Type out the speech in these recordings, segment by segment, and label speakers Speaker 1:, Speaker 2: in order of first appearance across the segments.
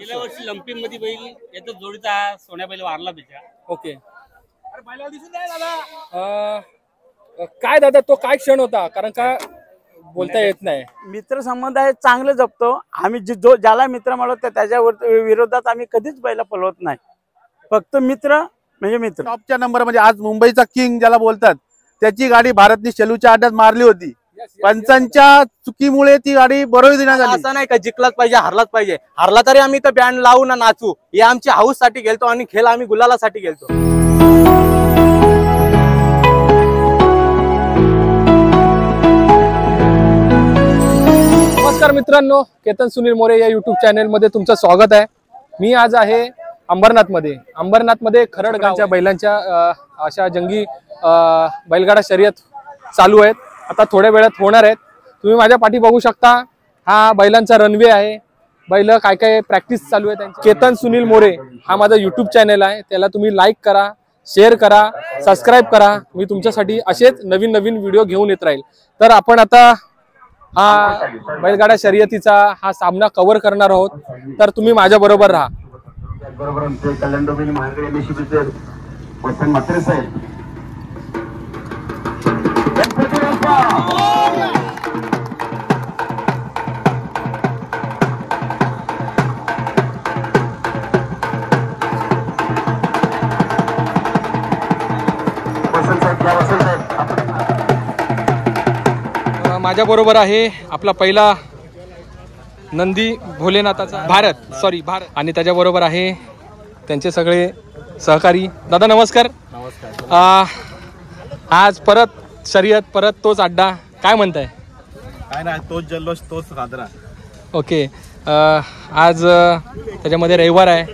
Speaker 1: गेल्या वर्षी. लंपिंगमध्ये बैल याचा जोडीचा हा सोन्या बैल वारला त्याच्या.
Speaker 2: ओके. अं, काय दादा तो काय क्षण होता? कारण का बोलता येत नाही.
Speaker 3: मित्र संबंध आहे चांगले जपतो. आम्ही जे- जो ज्याला मित्र म्हणतो त्या- त्याच्यावर विरोधात आम्ही कधीच बैला पलवत नाही. फक्त मित्र म्हणजे मित्र.
Speaker 4: टॉपच्या नंबर म्हणजे आज मुंबईचा किंग ज्याला बोलतात त्याची गाडी भारतनी शेलूच्या अड्ड्यात मारली होती. पंचांच्या चुकीमुळे ती गाडी बरोबर देण्यात आली.
Speaker 5: असं नाही का जिंकलाच पाहिजे हारलाच पाहिजे. हारला तरी आम्ही तर बँड लावू ना नाचू. हे आमच्या हाऊससाठी गेलतो आणि खेळ आम्ही गुलालासाठी गेलतो.
Speaker 2: नमस्कार मित्रांनो केतन सुनील मोरे या युट्यूब चॅनेलमध्ये तुमचं स्वागत आहे. मी आज आहे अंबरनाथमध्ये. अंबरनाथमध्ये खरड गावच्या बैलांच्या अशा जंगी अं, बैलगाडा शर्यत चालू आहेत. आता थोड्या वेळात होणार आहेत. तुम्ही माझ्या पाठी बघू शकता. हा बैलांचा रनवे आहे. बैल काय काय प्रॅक्टिस चालू आहे त्यांची. केतन सुनील मोरे हा माझा युट्यूब चॅनल आहे. त्याला तुम्ही लाईक करा शेअर करा सबस्क्राईब करा. मी तुमच्यासाठी असेच नवीन नवीन व्हिडिओ घेऊन येत राहील. तर आपण आता हा बैलगाड्या शर्यतीचा हा सामना कव्हर करणार आहोत. तर तुम्ही माझ्या बरोबर राहा.
Speaker 6: बरोबर आमचे कल्याण डोंबिवली महागडे साहेब.
Speaker 2: बरोबर आहे आपला पहिला नंदी भोलेनाथाचा. भारत सॉरी भारत. आणि त्याच्याबरोबर आहे त्यांचे सगळे सहकारी. दादा नमस्कार. नमस्कार. आज परत शर्यत परत तोच अड्डा काय म्हणताय?
Speaker 4: काय नाही तोच जल्लोष तोच साजरा.
Speaker 2: ओके. अ, आज अ, त्याच्यामध्ये रविवार आहे.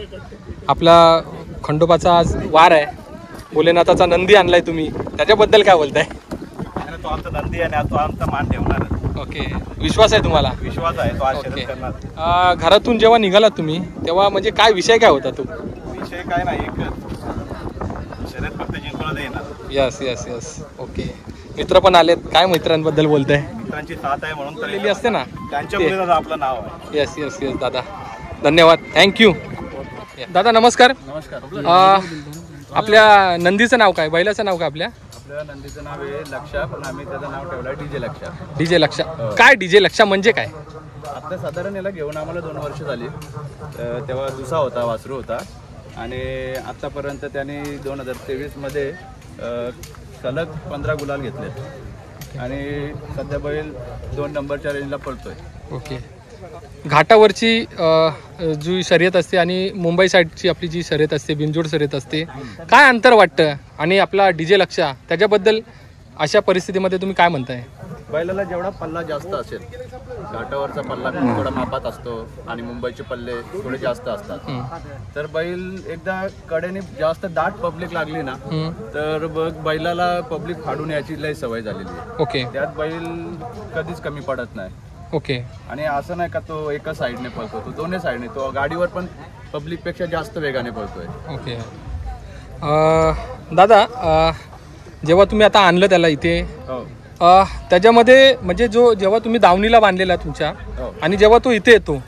Speaker 2: आपला खंडोबाचा आज वार आहे. भोलेनाथाचा नंदी आणलाय तुम्ही. त्याच्याबद्दल काय बोलताय?
Speaker 4: तो आमचा नंदी आहे आणि तो आमचा मान ठेवणार.
Speaker 2: ओके. विश्वास आहे तुम्हाला?
Speaker 4: विश्वास आहे तो आज
Speaker 2: ओके.
Speaker 4: शर्यत करणार.
Speaker 2: अ, घरातून जेव्हा निघालात तुम्ही तेव्हा म्हणजे काय विषय काय होता तो?
Speaker 4: विषय काय नाही एकच. शर्यत फक्त जिंकून येणार.
Speaker 2: यस यस यस ओके मित्र पण आलेत. काय मित्रांबद्दल बोलताय?
Speaker 4: मित्रांची साथ आहे म्हणून तर
Speaker 2: लिहिली असते ना.
Speaker 4: त्यांच्या
Speaker 2: ते-
Speaker 4: पुढे दादा आपलं नाव आहे.
Speaker 2: येस येस येस दादा. धन्यवाद. थँक्यू दादा नमस्कार. नमस्कार. आपल्या नंदीचं नाव काय? बैलाचं नाव काय आपल्या?
Speaker 7: आपल्या नंदीचं नाव आहे लक्षा पण आम्ही त्याचं नाव ठेवलं आहे डीजे लक्षा.
Speaker 2: डीजे लक्षा. काय डीजे लक्षा म्हणजे काय?
Speaker 7: आता साधारण याला घेऊन आम्हाला दोन वर्ष झाली. अ, तेव्हा दुसा होता वासरू होता. आणि आत्तापर्यंत त्याने दोन हजार तेवीसमध्ये सलग पंधरा गुलाल घेतले. आणि सध्या बैल दोन नंबरच्या रेंजला पडतोय
Speaker 2: ओके. घाटावरची जी शर्यत असते आणि मुंबई साईडची आपली जी शर्यत असते बिनजोड शर्यत असते काय अंतर वाटतं? आणि आपला डीजे लक्षा त्याच्याबद्दल अशा परिस्थितीमध्ये तुम्ही काय म्हणताय?
Speaker 7: बैलाला जेवढा पल्ला जास्त असेल घाटावरचा पल्ला थोडा मापात असतो आणि मुंबईचे पल्ले थोडे जास्त असतात. तर बैल एकदा कडेने जास्त दाट पब्लिक लागली ना तर बघ बैलाला पब्लिक फाडून याची लय सवय झालेली आहे.
Speaker 2: ओके.
Speaker 7: त्यात बैल कधीच कमी पडत नाही.
Speaker 2: ओके.
Speaker 7: आणि असं नाही का तो एका साईडने पळतो तो दोन्ही साईडने तो गाडीवर पण पब्लिकपेक्षा जास्त वेगाने पळतोय.
Speaker 2: ओके. अ, दादा अ, जेव्हा तुम्ही आता आणलं त्याला इथे
Speaker 7: हो.
Speaker 2: अ, त्याच्यामध्ये म्हणजे जो जेव्हा तुम्ही दावणीला बांधलेला तुमच्या
Speaker 7: हो.
Speaker 2: आणि जेव्हा तो इथे येतो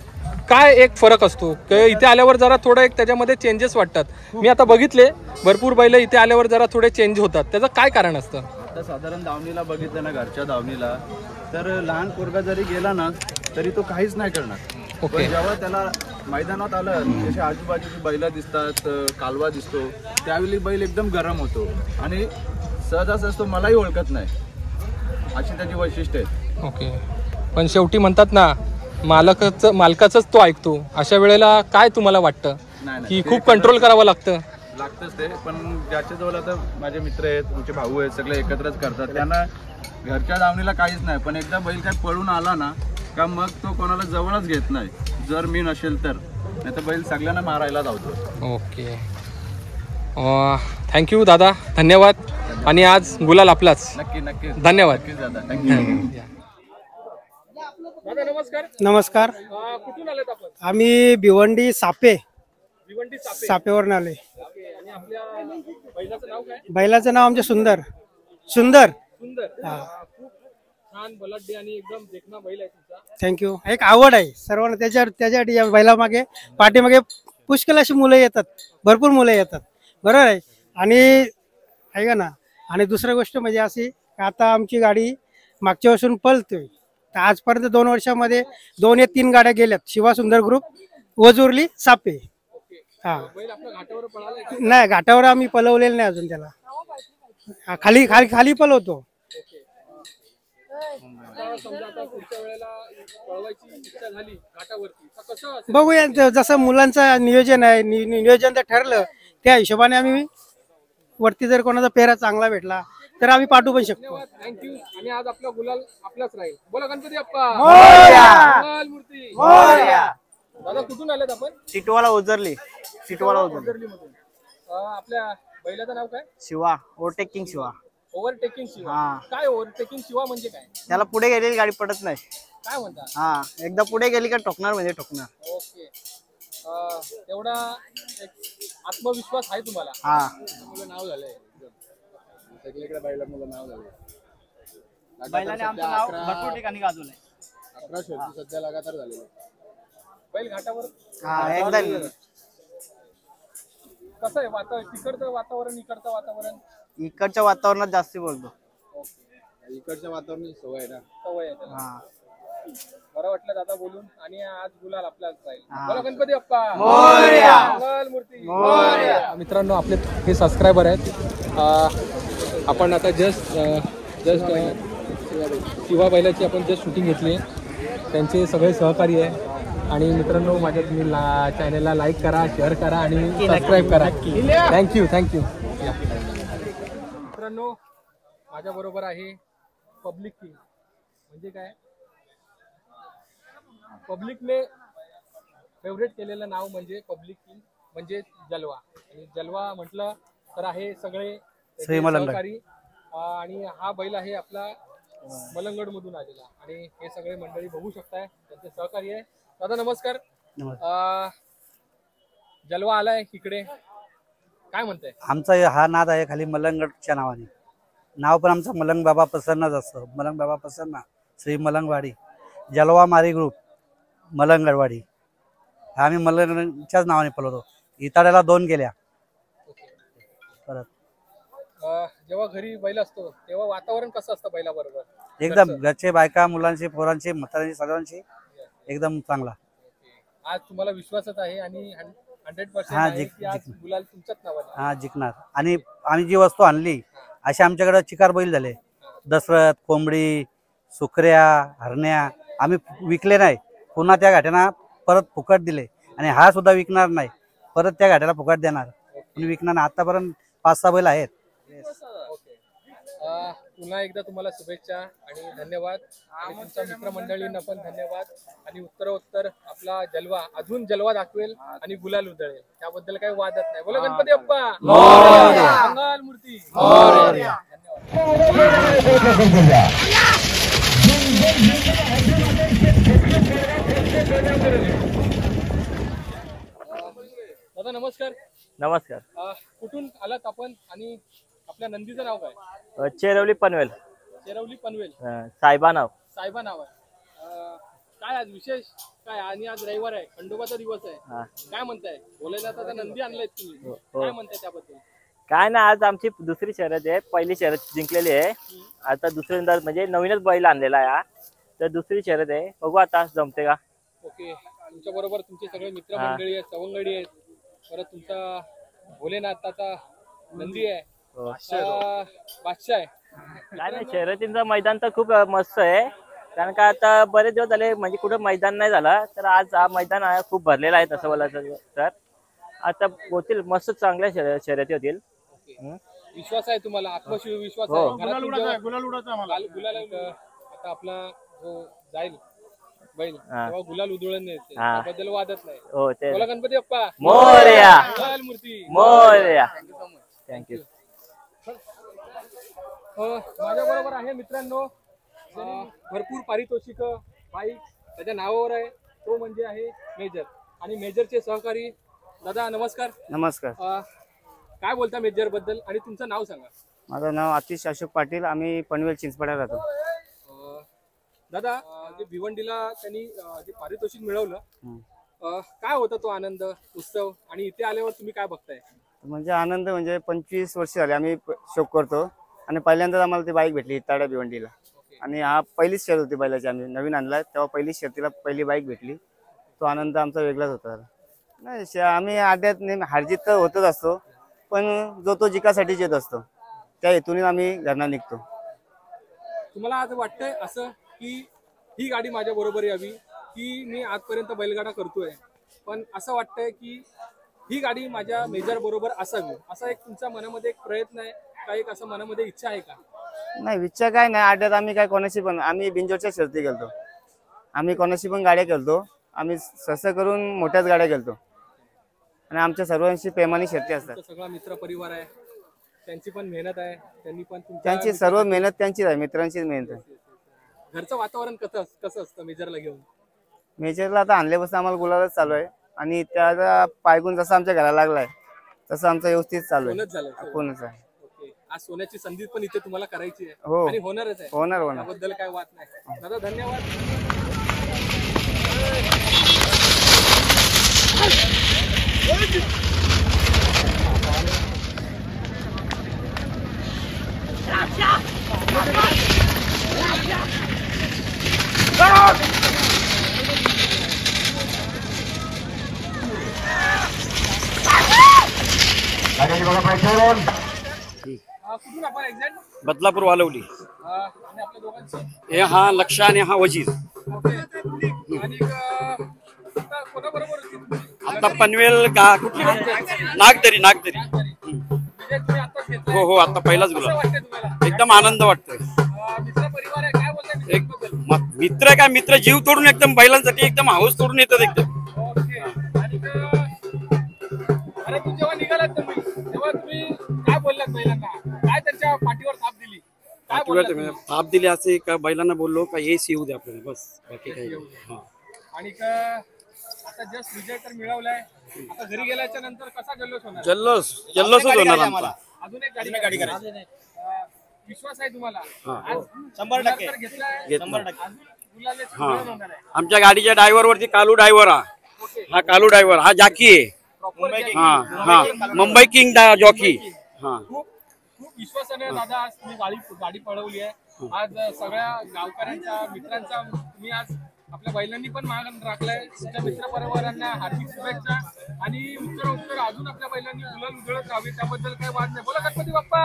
Speaker 2: काय एक फरक असतो? क- इथे आल्यावर जरा थोडं एक त्याच्यामध्ये चेंजेस वाटतात. मी आता बघितले भरपूर बैल इथे आल्यावर जरा थोडे चेंज होतात. त्याचं काय कारण असतं?
Speaker 7: आता साधारण दावणीला बघितलं ना घरच्या दावणीला तर लहान पोरगा जरी गेला ना तरी तो काहीच नाही करणार.
Speaker 2: ओके.
Speaker 7: पण जेव्हा त्याला मैदानात आलं जसे आजूबाजूची बैला दिसतात अं, कालवा दिसतो त्यावेळी बैल एकदम गरम होतो. आणि सहजासहज तो मलाही ओळखत नाही. अशी त्याची वैशिष्ट्य आहेत.
Speaker 2: ओके. पण शेवटी म्हणतात ना मालकाचं मालकाचंच तो ऐकतो. अशा वेळेला काय तुम्हाला वाटतं?
Speaker 7: नाही, नाही.
Speaker 2: की
Speaker 7: ते
Speaker 2: खूप कंट्रोल करावं लागतं?
Speaker 7: लागतंच ते. पण ज्याच्याजवळ आता माझे मित्र आहेत आमचे भाऊ आहेत सगळे एकत्रच करतात. त्यांना घरच्या दावणीला काहीच नाही. पण एकदा बैल काय पळून आला ना का मग तो कोणाला जवळच घेत नाही. जर मी नसेल तर. नाही तर बैल सगळ्यांना मारायला धावतो.
Speaker 2: ओके. थँक्यू दादा. धन्यवाद. आणि आज गुलाल आपलाच.
Speaker 7: नक्की नक्की
Speaker 2: धन्यवाद.
Speaker 7: नक्कीच दादा. थँक्यू.
Speaker 2: दादा नमस्कार.
Speaker 8: नमस्कार.
Speaker 2: कुठून आलेत आपण?
Speaker 8: आम्ही भिवंडी सापे.
Speaker 2: भिवंडी सापे.
Speaker 8: सापेवरून आले
Speaker 2: आणि आपल्या बैलाचं नाव काय?
Speaker 8: बैलाचं नाव आमचे सुंदर. सुंदर.
Speaker 2: सुंदर. खूप छान बलाढ्य आणि एकदम देखना बैल आहे तुमचा.
Speaker 9: थँक्यू एक आवड आहे. सर्वांना त्याच्या त्याच्यासाठी या बैलामागे पाठीमागे पुष्कळ अशी मुलं येतात. भरपूर मुलं येतात. बरोबर आहे? आणि ऐका ना आणि दुसरी गोष्ट म्हणजे अशी आता आमची गाडी मागच्या वर्षून पळतोय तर आजपर्यंत दोन वर्षामध्ये दोन या तीन गाड्या गेल्यात. शिवा सुंदर ग्रुप वजुरली सापे. हा. नाही घाटावर आम्ही पलवलेलं नाही अजून त्याला. हा, खाली खाली खाली पलवतो. बघूया जसं मुलांचं नियोजन आहे नियोजन जर ठरलं त्या हिशोबाने आम्ही वरती जर कोणाचा पेहरा चांगला भेटला तर आम्ही पाठवू पण शकतो.
Speaker 2: धन्यवाद थँक्यू आणि आज आपला गुलाल आपलाच राहील. बोला गणपती अप्पा. मंगल मूर्ती. दादा कुठून आलेत आपण?
Speaker 5: सीटवाला उजरली. सीटवाला
Speaker 2: उजरलीमधून. अं, आपल्या बैलाचं नाव काय?
Speaker 5: शिवा. ओव्हरटेकिंग शिवा.
Speaker 2: ओव्हरटेकिंग शिवा.
Speaker 5: हा.
Speaker 2: काय ओव्हरटेकिंग शिवा म्हणजे काय?
Speaker 5: त्याला पुढे गेलेली गाडी पडत नाही.
Speaker 2: काय म्हणता?
Speaker 5: हा. एकदा पुढे गेली का ठोकणार म्हणजे ठोकणार
Speaker 2: ओके. अं, तेवढा एक आत्मविश्वास आहे तुम्हाला.
Speaker 5: हा.
Speaker 2: मुलं नाव झालंय.
Speaker 7: सगळीकडे बैला मुलं नाव झाले
Speaker 5: बैलाने आमचं नाव भरपूर ठिकाणी गाजवलंय.
Speaker 7: अकरा शर्ती सध्या लगातार झालेले
Speaker 2: बैल घाटावर
Speaker 5: हा
Speaker 2: कसं आहे वातावरण तिकडचं वातावरण इकडचं वातावरण?
Speaker 5: इकडच्या वातावरणात जास्ती बोलतो.
Speaker 7: इकडच्या वातावरणाची सवय आहे ना.
Speaker 2: सवय आहे त्याला.
Speaker 5: हा.
Speaker 2: बरं वाटलं दादा बोलून. आणि आज गुलाल आपल्याच राहील. बोला गणपती मूर्ती. मित्रांनो आपले हे सबस्क्रायबर आहेत. आपण आता जस्ट जस्ट शिवा बैलाची आपण जस्ट शूटिंग घेतली त्यांचे सगळे सहकारी आहे. आणि मित्रांनो माझ्या तुम्ही ला चॅनलला लाईक करा शेअर करा आणि सबस्क्राईब करा. थँक्यू थँक्यू मित्रांनो माझ्या बरोबर आहे पब्लिक किंग म्हणजे काय? पब्लिकने फेवरेट केलेलं नाव म्हणजे पब्लिक किंग म्हणजे जलवा. आणि जलवा म्हटलं तर आहे सगळे
Speaker 5: मलंगड.
Speaker 2: सहकारी. अं, आणि हा बैल आहे आपला मलंगड मधून आलेला. आणि हे सगळे मंडळी बघू शकताय त्यांचे सहकारी आहे. दादा नमस्कार. अं, जलवा आलाय इकडे. काय म्हणताय?
Speaker 3: आमचा हा नाद आहे खाली मलंगडच्या नावाने. नाव पण आमचं मलंग बाबा प्रसन्नच असतं. मलंग बाबा प्रसन्न श्री मलंगवाडी. जलवा मारी ग्रुप मलंगडवाडी आम्ही मलंगडच्याच नावाने पळवतो. इताड्याला दोन गेल्या. परत.
Speaker 2: अं, जेव्हा घरी बैल असतो तेव्हा वातावरण कसं असतं बैलाबरोबर?
Speaker 3: एकदम
Speaker 2: घरचं?
Speaker 3: बायका मुलांची पोरांची म्हाताऱ्यांची सर्वांची एकदम चांगला.
Speaker 2: आज तुम्हाला विश्वासच आहे आणि हंड्रेड पर्सेंट
Speaker 3: हा,
Speaker 2: आहे
Speaker 3: जिक-
Speaker 2: की आज
Speaker 3: जिक-
Speaker 2: गुलाल तुमच्याच नावाने.
Speaker 3: हा जिंकणार. आणि आम्ही जी वस्तू आणली असे आमच्याकडे चिकार बैल झाले. दसरथ कोंबडी सुकऱ्या हरण्या आम्ही विकले नाही. पुन्हा त्या घाट्यांना परत फुकट दिले आणि हा सुद्धा विकणार नाही परत त्या घाट्याला फुकट देणार विकणार नाही आतापर्यंत पाच सहा बैल आहेत
Speaker 2: ओके अं, पुन्हा एकदा तुम्हाला शुभेच्छा आणि धन्यवाद आणि तुमच्या मित्रमंडळींना पण धन्यवाद आणि उत्तरोत्तर आपला जलवा अजून जलवा दाखवेल आणि गुलाल उधळेल त्याबद्दल काही वादच नाही बोला गणपती अप्पा मंगल मूर्ती धन्यवाद दादा नमस्कार.
Speaker 5: नमस्कार.
Speaker 2: अं, कुठून आलात आपण आणि आपल्या नंदीचं नाव काय?
Speaker 5: चेरवली पनवेल.
Speaker 2: चेरवली पनवेल.
Speaker 5: साहेबा नाव.
Speaker 2: साहेबा नाव आहे. अं, काय आज विशेष? काय आणि आज रविवार आहे. खंडोबाचा दिवस आहे.
Speaker 5: हा.
Speaker 2: काय म्हणताय? भोलेनाथाचा नंदी आणलाय तुम्ही.
Speaker 5: हो.
Speaker 2: काय म्हणताय त्याबद्दल?
Speaker 5: काय ना आज आमची दुसरी शर्यत आहे. पहिली शर्यत जिंकलेली आहे. आता दुसऱ्यांदा म्हणजे नवीनच बैल आणलेला आहे हा. तर दुसरी शर्यत आहे. बघू आता जमते का?
Speaker 2: ओके. तुमच्या बरोबर तुमचे सगळे मित्रमंडळी आहेत सवंगडी आहेत. परत तुमचा भोलेनाथाचा नंदी आहे.
Speaker 5: हो.
Speaker 2: अं, बादशाह आहे
Speaker 5: काय नाही शर्यतींचं मैदान तर खूप मस्त आहे. कारण का आता बरेच दिवस झाले म्हणजे कुठं मैदान नाही झाला तर आज हा मैदान आहे खूप भरलेला आहे तसं बोलायचं तर. आता होतील मस्त चांगल्या शर्य- शर्यती होतील. हम्म.
Speaker 2: विश्वास आहे तुम्हाला आत्मविश्वास
Speaker 5: हो.
Speaker 2: आहे. गुलाल- गुलाल अं, आता आपला जो जाईल बैल. तेव्हा गुलाल उधळून येते
Speaker 5: हा.
Speaker 2: त्याबद्दल वादच नाही.
Speaker 5: हो ते
Speaker 2: बोला गणपती अप्पा.
Speaker 5: मोरया.
Speaker 2: मूर्ती.
Speaker 5: मोरया. थँक्यू
Speaker 2: माझ्या बरोबर आहे मित्रांनो अं, भरपूर पारितोषिक बाईक त्याच्या नावावर आहे. तो म्हणजे आहे मेजर. आणि मेजरचे सहकारी दादा नमस्कार.
Speaker 5: नमस्कार.
Speaker 2: अं, काय बोलता मेजरबद्दल आणि तुमचं नाव सांगा.
Speaker 5: माझं नाव आतिश अशोक पाटील. आम्ही पनवेल चिंचपाड्यात राहतो.
Speaker 2: दादा जे भिवंडीला त्यांनी जे पारितोषिक मिळवलं काय होता तो आनंद उत्सव? आणि इथे आल्यावर तुम्ही काय बघताय?
Speaker 10: म्हणजे आनंद म्हणजे पंचवीस वर्ष झाले आम्ही शौक करतो. आणि पहिल्यांदाच आम्हाला ती बाईक भेटली ताड्या भिवंडीला. आणि हा पहिलीच शेअर होती बैलाची आम्ही नवीन आणला तेव्हा पहिलीच शर्तीला पहिली बाईक भेटली. तो आनंद आमचा वेगळाच होता नाही शे- आम्ही अड्ड्यात नेहमी हारजीत तर होतच असतो पण जो तो जिकासाठीच येत असतो. त्या हेतूने आम्ही घरना निघतो.
Speaker 2: तुम्हाला आज वाटतंय असं की ही गाडी माझ्या बरोबर यावी की मी आजपर्यंत बैलगाडा करतोय. पण असं वाटतंय की ही गाडी माझ्या मेजर बरोबर असावी. असा एक तुमच्या मनामध्ये एक प्रयत्न आहे का एक असं मनामध्ये इच्छा आहे का?
Speaker 10: नाही विचार काय नाही. अड्ड्यात आम्ही काय कोणाशी पण आम्ही बिंजोरच्या शर्ती खेळतो. आम्ही कोणाशी पण गाड्या खेळतो. आम्ही सहसा करून मोठ्याच गाड्या खेळतो. आणि आमच्या सर्वांशी प्रेमाने शर्ती असतात.
Speaker 2: सगळा मित्र परिवार आहे. त्यांची पण मेहनत आहे. त्यांनी पण
Speaker 10: त्यांची सर्व मेहनत त्यांचीच आहे. मित्रांचीच मेहनत आहे.
Speaker 2: घरचं वातावरण कसं कसं असतं मेजरला घेऊन?
Speaker 10: मेजरला आता आणल्यापासून आम्हाला गुलाबच चालू आहे. आणि त्याचा पायगुण जसा आमच्या घराला लागलाय तसं आमचं व्यवस्थित चालू आहे.
Speaker 2: झालं सगळं.
Speaker 10: कोणच आहे.
Speaker 2: ओके. आज सोन्याची संधी पण इथे तुम्हाला करायची आहे.
Speaker 10: हो.
Speaker 2: आणि होणारच आहे.
Speaker 10: होणार होणार.
Speaker 2: त्याबद्दल काय वाद नाही. दादा धन्यवाद
Speaker 6: गाडीची बघा प्रेक्षक
Speaker 2: अं, कुठून आपण एक्झॅक्ट
Speaker 11: बदलापूर वालवली. हे हा लक्ष आणि हा वजीर.
Speaker 2: आता
Speaker 11: पनवेल का कुठली? नागदरी नागदरी. हो हो आता पहिलाच
Speaker 2: कसं
Speaker 11: गुलाब. एकदम आनंद वाटतोय. एक मित्र काय? मित्र जीव तोडून एकदम बैलांसाठी एकदम हाऊस तोडून येतात एकदम.
Speaker 2: ओके आणि अं, अरे तू जेव्हा निघालात तुम्ही तेव्हा तुम्ही काय बोललात बैलांना? काय त्यांच्या पाठीवर थाप दिली? काय बोललात तुम्ही?
Speaker 11: ताप दिले असे का बैलांना बोललो का हे येऊ दे आपल्याला बस बाकी काही नाही. हा.
Speaker 2: आणि का- आता जस्ट विजय तर मिळवलाय. आता घरी गेल्याच्यानंतर कसा जल्लोष होणार?
Speaker 11: जल्लोष जल्लोषच होणार आमचा.
Speaker 2: अजून एक गाडी गाडी करायची. विश्वास आहे तुम्हाला?
Speaker 11: हा.
Speaker 2: आज
Speaker 1: शंभर टक्के.
Speaker 2: तर घेतलाय
Speaker 11: घेतला.
Speaker 2: अजून
Speaker 11: हा.
Speaker 2: होणार आहे.
Speaker 11: आमच्या गाडीच्या ड्रायव्हर वरती कालू ड्रायव्हर हा. हा कालू ड्रायव्हर. हा जाकी. आहे
Speaker 2: जे-
Speaker 11: हा हा. Mumbai king jockey. हा.
Speaker 2: खूप खूप विश्वासाने दादा आज तुम्ही गाडी गाडी पळवली आहे. आज सगळ्या गावकऱ्यांच्या मित्रांचा तुम्ही आज आपल्या बैलांनी पण मान राखलाय. तुमच्या मित्र परिवारांना हार्दिक शुभेच्छा आणि उत्तर उत्तर अजून आपल्या बैलांनी गुलाल उधळत राहावे. त्याबद्दल काय वाद नाही. बोला गणपती बाप्पा.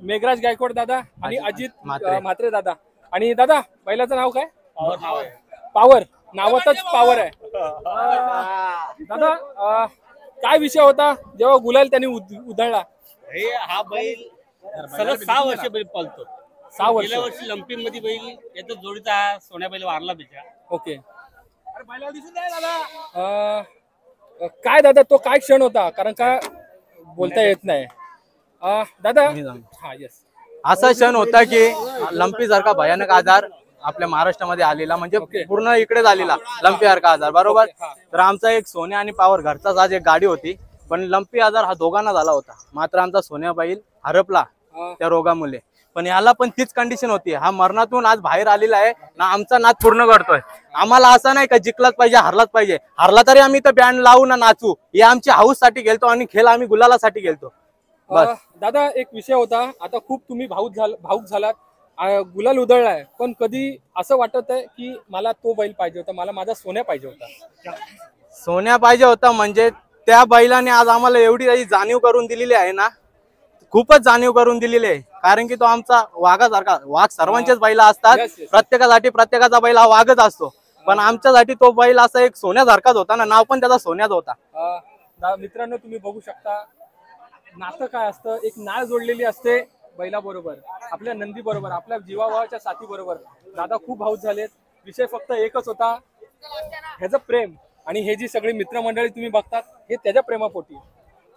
Speaker 12: मेघराज गायकवाड
Speaker 2: दादा आणि अजित म्हात्रे. दादा. आणि दादा बैलाचं नाव काय? पावर नावातच पावर आहे. दादा अं, काय विषय होता जेव्हा गुलाल त्यांनी उध- उधळला?
Speaker 1: हे हा बैल सलग सहा वर्ष बैल पळतो.
Speaker 2: सहा वर्ष.
Speaker 1: गेल्या वर्षी लंपी मध्ये बैल याचा जोडीचा हा सोन्या बैल वारला त्याच्या.
Speaker 2: ओके. अं, काय दादा तो काय क्षण होता? कारण का बोलता येत नाही. अं, दादा? हा येस
Speaker 13: असा क्षण होता की लंपी सारखा भयानक आजार आपल्या महाराष्ट्रामध्ये आलेला म्हणजे. पूर्ण इकडे झालेला लंपी सारखा आजार बरोबर? तर आमचा एक सोन्या आणि पावर घरचाच आज एक गाडी होती पण लंपी आजार हा दोघांना झाला होता. मात्र आमचा सोन्या बैल हरपला
Speaker 2: अं,
Speaker 13: त्या रोगामुळे. पण याला पण तीच कंडिशन होती. हा मरणातून आज बाहेर आलेला आहे ना आमचा नाद पूर्ण करतोय. आम्हाला असं नाही का जिंकलाच पाहिजे हारलाच पाहिजे. हारला तरी आम्ही तर बँड लावू ना नाचू हे आमची हाऊससाठी गेलतो आणि खेळ आम्ही गुलालासाठी गेलतो. बस.
Speaker 2: दादा एक विषय होता. आता खूप तुम्ही भाऊक झाल भाऊक झालात. गुलाल उधळलाय. पण कधी असं वाटत आहे की मला तो बैल पाहिजे होता मला माझा सोन्या पाहिजे होता?
Speaker 13: सोन्या पाहिजे होता म्हणजे त्या बैलाने आज आम्हाला एवढी काही जाणीव करून दिलेली आहे ना खूपच जाणीव करून दिलेली आहे. कारण की तो आमचा वाघासारखा वाघ सर्वांचेच बैला असतात.
Speaker 2: Yes, yes.
Speaker 13: प्रत्येकासाठी प्रत्येकाचा बैल हा वाघच असतो. पण आमच्यासाठी तो बैल असा एक सोन्यासारखाच होता ना नाव पण त्याचा सोन्याच होता.
Speaker 2: अं, दा- मित्रांनो तुम्ही बघू शकता. नातं काय असतं? एक नाळ जोडलेली असते बैलाबरोबर आपल्या नंदी बरोबर आपल्या जीवाभावाच्या साथी बरोबर दादा खूप भाऊत झालेत. विषय फक्त एकच होता ह्याचं प्रेम. आणि हे जी सगळी मित्रमंडळी तुम्ही बघतात हे त्याच्या प्रेमापोटी.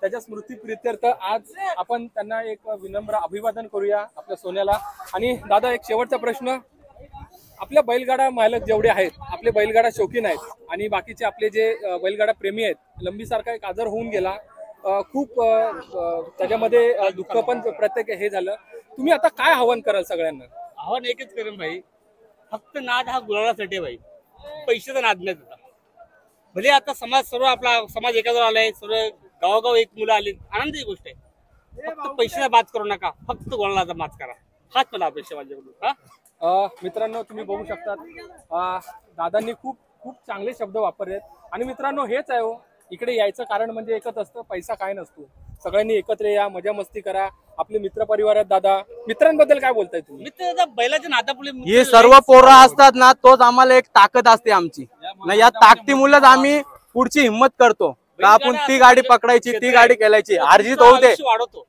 Speaker 2: त्याच्या स्मृती प्रित्यर्थ आज आपण त्यांना एक विनम्र अभिवादन करूया आपल्या सोन्याला. आणि दादा एक शेवटचा प्रश्न. आपल्या बैलगाडा मालक जेवढे आहेत आपले बैलगाडा शौकीन आहेत आणि बाकीचे आपले जे बैलगाडा प्रेमी आहेत लंबीसारखा एक आजार होऊन गेला. खूप त्याच्यामध्ये दुःख पण प्रत्येक हे झालं. तुम्ही आता काय आव्हान कराल सगळ्यांना?
Speaker 1: आव्हान एकच करेन भाई. फक्त नाद हा गुलालासाठी भाई. पैशाचा नाद नाही होता भले आता समाज सर्व आपला समाज एकाजवळ आलाय सर्व गावागाव एक मुलं आली आनंदी गोष्ट आहे. फक्त पैशाचा बात करू नका. फक्त गुलालाचा बात करा. हाच मला अपेक्षा माझ्याकडून. हा?
Speaker 2: अ, मित्रांनो तुम्ही बघू शकतात दादांनी खूप खूप चांगले शब्द वापरलेत. आणि मित्रांनो हेच आहे हो. इकडे यायचं कारण म्हणजे एकच असतं पैसा काय नसतो. सगळ्यांनी एकत्र या मजा मस्ती करा. आपले मित्र परिवार आहेत दादा. मित्रांबद्दल काय बोलताय तुम्ही?
Speaker 1: मित्र बैलाच्या
Speaker 13: हे सर्व पोरं असतात ना तोच आम्हाला एक ताकद असते आमची. ना या ताकदीमुळेच आम्ही पुढची हिंमत करतो. का आपण ती गाडी पकडायची ती गाडी खेळायची. अर्जित होऊ दे.
Speaker 1: आयुष्य वाढवतो.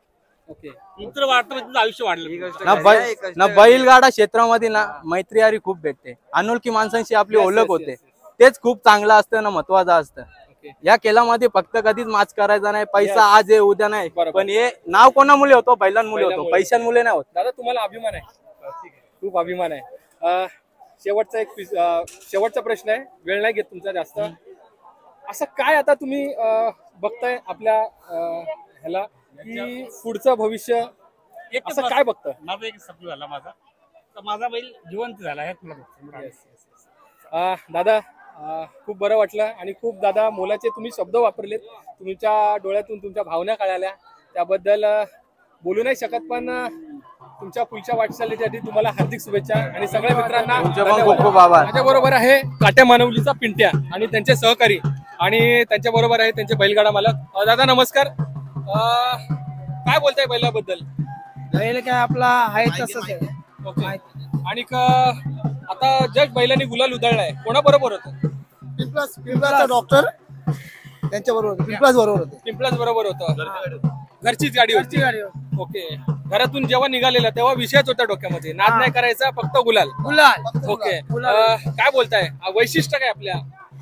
Speaker 1: ओके. मित्र वाढतं म्हणजे तुझं आयुष्य वाढलं.
Speaker 13: ना बैलगाडा क्षेत्रामध्ये ना मैत्री यारी खूप भेटते. अनोळखी माणसांशी आपली ओळख होते. तेच खूप चांगलं असतं ना महत्वाचं असतं. या खेळामध्ये फक्त कधीच माच करायचा नाही पैसा. आज आहे उद्या नाही.
Speaker 2: बरोबर.
Speaker 13: पण हे नाव कोणामुळे होतो? बैलांमुळे होतो.
Speaker 2: बैलांमुळे.
Speaker 13: पैशांमुळे नाही होत.
Speaker 2: दादा तुम्हाला अभिमान आहे. खूप अभिमान आहे. अ, शेवटचा एक पिस- अ, शेवटचा प्रश्न आहे. वेळ नाही घेत तुमचा जास्त. असं काय आता तुम्ही अ, बघताय आपल्या अ, ह्याला? की पुढचं भविष्य
Speaker 1: एकच
Speaker 2: असं काय बघताय
Speaker 1: माझा एक सपन झाला माझा. तर माझा बैल जिवंत झाला आहे तुला बघतो.
Speaker 2: अ, दादा खूप बरं वाटलं आणि खूप दादा मोलाचे तुम्ही शब्द वापरलेत. तुमच्या डोळ्यातून तुमच्या भावना कळाल्या. त्याबद्दल बोलू नाही शकत पण तुमच्या पुढच्या वाटचालीसाठी तुम्हाला हार्दिक शुभेच्छा आणि सगळ्या मित्रांना. माझ्या बरोबर आहे काट्या मानवलीचा पिंट्या आणि त्यांचे सहकारी आणि त्यांच्या बरोबर आहे त्यांचे बैलगाडा मालक. दादा नमस्कार. काय बोलताय बैलाबद्दल?
Speaker 8: बैल काय आपला आहे तसंच आहे
Speaker 2: ओके. आणि क- आता जस्ट बैलांनी गुलाल उधळलाय. कोणाबरोबर होतं?
Speaker 14: पिंपलास पिंपलाचा डॉक्टर त्यांच्या बरोबर पिंपलास बरोबर होते.
Speaker 2: बरोबर होतं. घरचीच गाडी होती. ओके. घरातून जेव्हा निघालेला तेव्हा विषयच होता डोक्यामध्ये. नाद नाही करायचा फक्त गुलाल.
Speaker 8: गुलाल.
Speaker 2: ओके. अं, काय बोलताय? वैशिष्ट्य काय आपल्या?